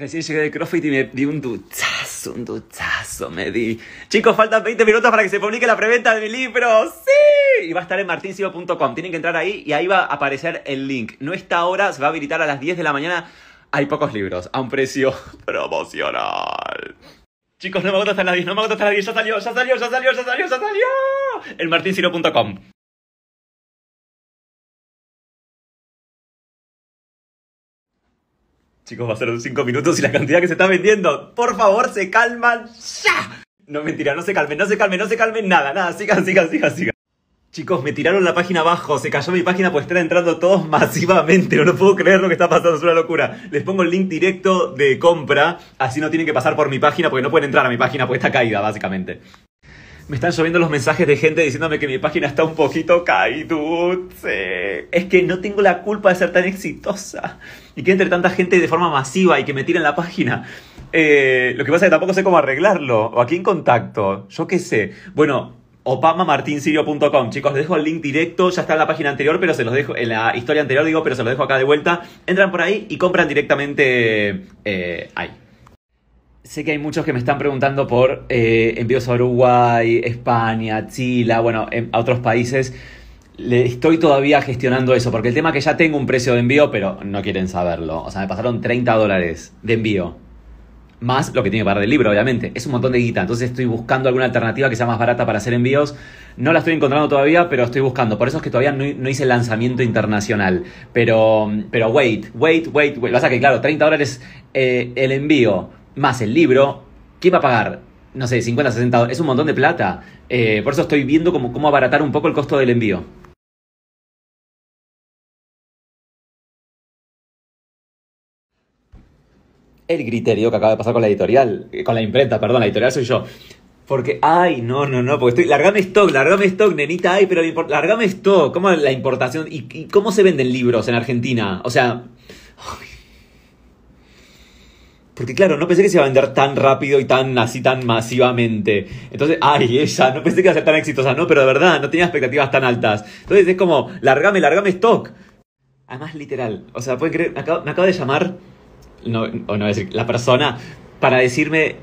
Recién llegué de CrossFit y me di un duchazo, un duchazo me di. Chicos, faltan 20 minutos para que se publique la preventa de mi libro. ¡Sí! Y va a estar en martinsilo.com. Tienen que entrar ahí y ahí va a aparecer el link. No está ahora, se va a habilitar a las 10 de la mañana. Hay pocos libros, a un precio promocional. Chicos, no me agoto hasta las 10, no me agoto hasta las 10. Ya salió, ya salió, ya salió, ya salió, ya salió. En martinsilo.com. Chicos, va a ser en 5 minutos y la cantidad que se está vendiendo. Por favor, se calman ya. No, mentira, no se calmen, no se calmen, no se calmen nada, nada. Sigan, sigan, sigan, sigan. Chicos, me tiraron la página abajo, se cayó mi página pues están entrando todos masivamente, no, no puedo creer lo que está pasando, es una locura. Les pongo el link directo de compra, así no tienen que pasar por mi página porque no pueden entrar a mi página porque está caída, básicamente. Me están lloviendo los mensajes de gente diciéndome que mi página está un poquito caíduce. Es que no tengo la culpa de ser tan exitosa. Y que entre tanta gente de forma masiva y que me tiren la página. Eh, lo que pasa es que tampoco sé cómo arreglarlo. O aquí en contacto. Yo qué sé. Bueno, opamamartinsirio.com. Chicos, les dejo el link directo. Ya está en la página anterior, pero se los dejo. En la historia anterior digo, pero se los dejo acá de vuelta. Entran por ahí y compran directamente eh, ahí. Sé que hay muchos que me están preguntando por eh, envíos a Uruguay, España, Chile, bueno, a otros países. Le estoy todavía gestionando eso, porque el tema es que ya tengo un precio de envío, pero no quieren saberlo. O sea, me pasaron 30 dólares de envío. Más lo que tiene que pagar del libro, obviamente. Es un montón de guita. Entonces estoy buscando alguna alternativa que sea más barata para hacer envíos. No la estoy encontrando todavía, pero estoy buscando. Por eso es que todavía no, hice el lanzamiento internacional. Pero, pero wait, wait, wait, wait. Pasa que, claro, 30 dólares eh, el envío más el libro, ¿quién va a pagar? No sé, 50, 60 dólares. Es un montón de plata. Eh, por eso estoy viendo cómo, cómo abaratar un poco el costo del envío. El criterio que acaba de pasar con la editorial, eh, con la imprenta, perdón, la editorial soy yo. Porque, ay, no, no, no, porque estoy. Largame stock, largame stock, nenita, ay, pero largame stock. ¿Cómo la importación? ¿Y, cómo se venden libros en Argentina? O sea. Porque claro, no pensé que se iba a vender tan rápido y tan así, tan masivamente. Entonces, ay, ella, no pensé que iba a ser tan exitosa, no, pero de verdad, no tenía expectativas tan altas. Entonces es como, largame, largame stock. Además, literal. O sea, pueden creer, me acaba, me acaba de llamar, no, o no decir, la persona, para decirme,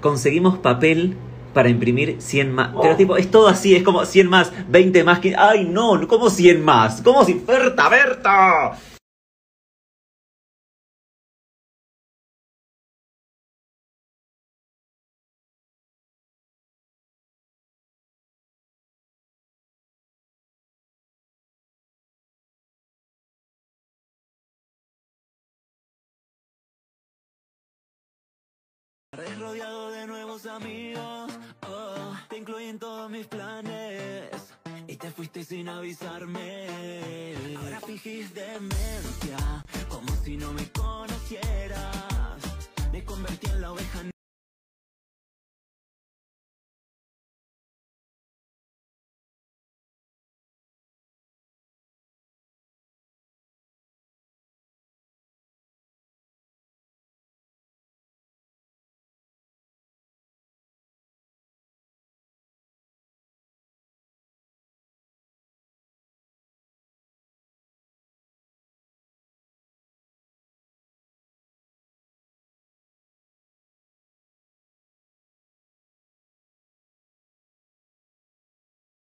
conseguimos papel para imprimir 100 más. Pero tipo, es todo así, es como 100 más, 20 más, que... ¡Ay, no! ¿Cómo 100 más? ¿Cómo si... ¡Berta, Berta! rodeado de nuevos amigos, oh, te incluí en todos mis planes y te fuiste sin avisarme. Ahora fingís demencia, como si no me conocieras. Me convertí en la oveja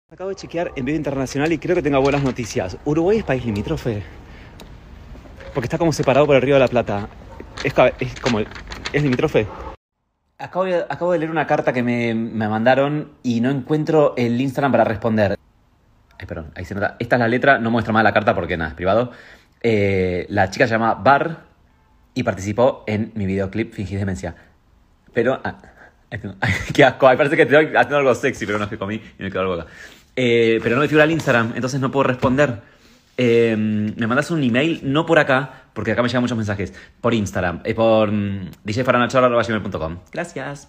Acabo de chequear en vivo internacional y creo que tengo buenas noticias. Uruguay es país limítrofe. Porque está como separado por el río de la Plata. Es, es como. ¿Es limítrofe? Acabo de, acabo de leer una carta que me, me, mandaron y no encuentro el Instagram para responder. Ay, perdón, ahí se nota. Esta es la letra, no muestra más la carta porque nada, es privado. Eh, la chica se llama Bar y participó en mi videoclip Fingir Demencia. Pero. Ah, qué asco, ay, parece que estoy haciendo algo sexy, pero no es que comí y me quedó algo acá. Eh, pero no me figura el Instagram, entonces no puedo responder. Eh, me mandas un email, no por acá, porque acá me llegan muchos mensajes, por Instagram, eh, por um, djfaranachorro.com. Gracias.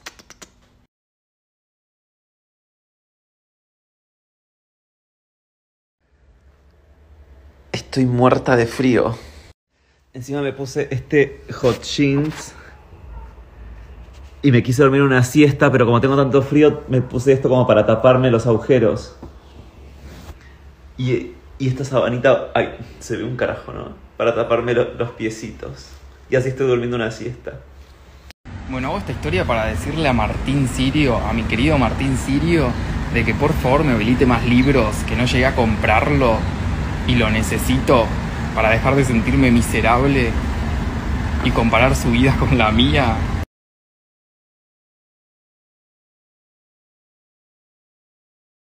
Estoy muerta de frío. Encima me puse este hot jeans. Y me quise dormir una siesta, pero como tengo tanto frío, me puse esto como para taparme los agujeros. Y, y esta sabanita, ay, se ve un carajo, ¿no? Para taparme lo, los piecitos. Y así estoy durmiendo una siesta. Bueno, hago esta historia para decirle a Martín Sirio, a mi querido Martín Sirio, de que por favor me habilite más libros, que no llegué a comprarlo y lo necesito para dejar de sentirme miserable y comparar su vida con la mía